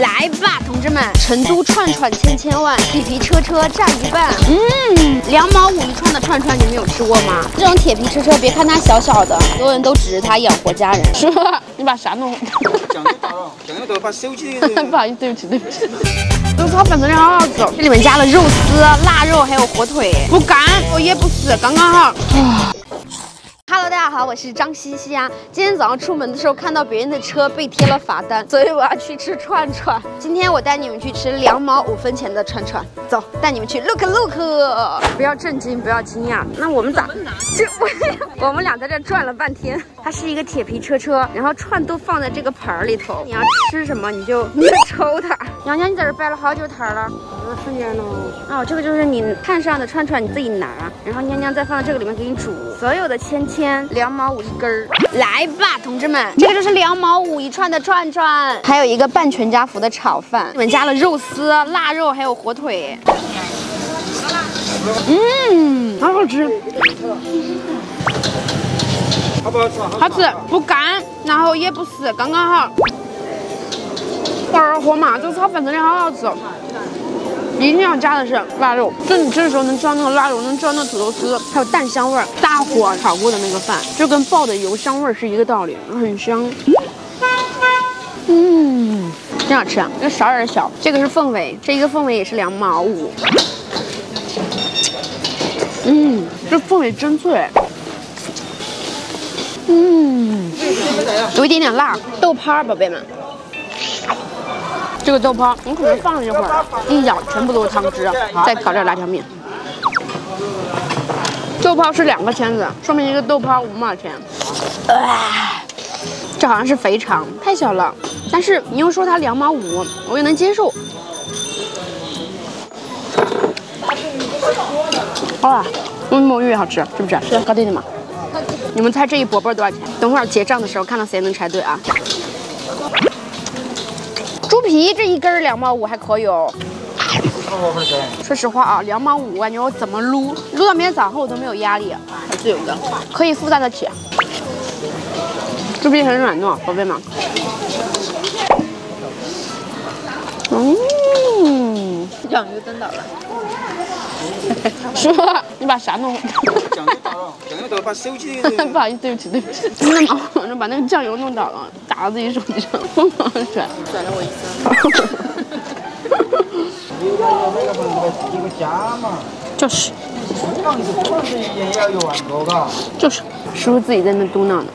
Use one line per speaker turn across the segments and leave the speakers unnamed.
来吧，同志们！成都串串千千万，铁皮车车占一半。嗯，两毛五一串的串串，你们有吃过吗？这种铁皮车车，别看它小小的，很多人都指着它养活家人。师傅？你把啥弄？
酱油倒了，酱油倒了，把手机。
不好意思，对不起，对不起。豆炒粉真的好好吃，这里面加了肉丝、腊肉还有火腿，不干，我也不湿，刚刚好。大家好，我是张西西啊。今天早上出门的时候看到别人的车被贴了罚单，所以我要去吃串串。今天我带你们去吃两毛五分钱的串串，走，带你们去 look look。不要震惊，不要惊讶。那我们咋？这我 我们俩在这转了半天。它是一个铁皮车车，然后串都放在这个盆儿里头。你要吃什么你就 你就抽它。娘娘，你在这摆了好久摊了。
十年了。
哦，这个就是你看上的串串，你自己拿，然后娘娘再放在这个里面给你煮。所有的签签签两毛五一根儿，来吧，同志们，这个就是两毛五一串的串串，还有一个半全家福的炒饭，里面加了肉丝、腊肉还有火腿。嗯，好好吃。
好不好吃？
好吃，不干，然后也不湿，刚刚好。二货嘛，这个炒饭真的好好吃。一定要加的是腊肉，就你吃的时候能吃到那个腊肉，能吃到那土豆丝，还有蛋香味儿。大火炒过的那个饭，就跟爆的油香味儿是一个道理，很香。嗯，真好吃啊！这勺有点小。这个是凤尾，这一个凤尾也是两毛五。嗯，这凤尾真脆。嗯，有一点点辣。豆泡，宝贝们。这个豆泡，你可能放了一会儿，一咬全部都是汤汁，再搞点辣条面。豆泡是两个签子，说明一个豆泡五毛钱。这好像是肥肠，太小了。但是你又说它两毛五，我也能接受。哇，越摸越好吃，是不是？是，搞定了吗？你们猜这一饽饽多少钱？等会儿结账的时候，看到谁能猜对啊？猪皮这一根两毛五还可以哦。说实话啊，两毛五，感觉我怎么撸撸到明天早上我都没有压力，还是有的，可以负担得起。猪皮很软糯，宝贝们。嗯，
酱油登倒了。
说，你把啥弄？
酱油倒了，酱油倒了，把手机。
不好意思，对不起，对不起。真的吗？我把那个酱油弄倒了，打到自己手机上，疯狂甩，
甩了我一身。
一个家嘛。
就是。
房子房子一年也要一万多，嘎。
就是，师傅自己在那嘟囔呢。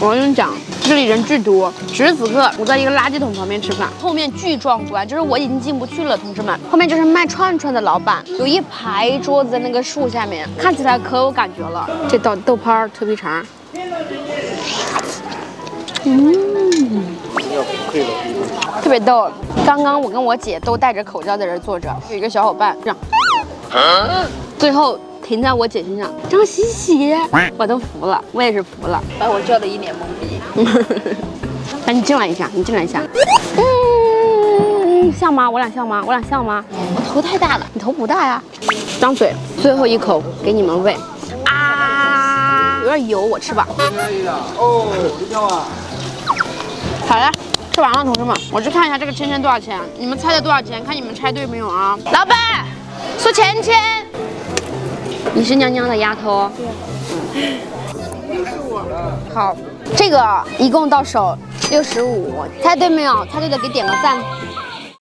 我跟你讲，这里人巨多。此时此刻，我在一个垃圾桶旁边吃饭，后面巨壮观，就是我已经进不去了，同志们。后面就是卖串串的老板，有一排桌子在那个树下面，看起来可有感觉了。这道豆泡脆皮肠，嗯，特别逗。刚刚我跟我姐都戴着口罩在这坐着，有一个小伙伴这样，最后。停在我姐身上，张喜喜，我都服了，我也是服了，
把我叫的一脸懵逼。
来，你进来一下，你进来一下。嗯，像吗？我俩像吗？我俩像吗？
我头太大了，
你头不大呀。张嘴，最后一口给你们喂。啊，有点油，我吃吧。哦，你啊。好了，吃完了，同志们，我去看一下这个签签多少钱，你们猜的多少钱？看你们猜对没有啊？老板，数钱钱。你是娘娘的丫头，
对，六十五。
好，这个一共到手六十五，猜对没有？猜对的给点个赞。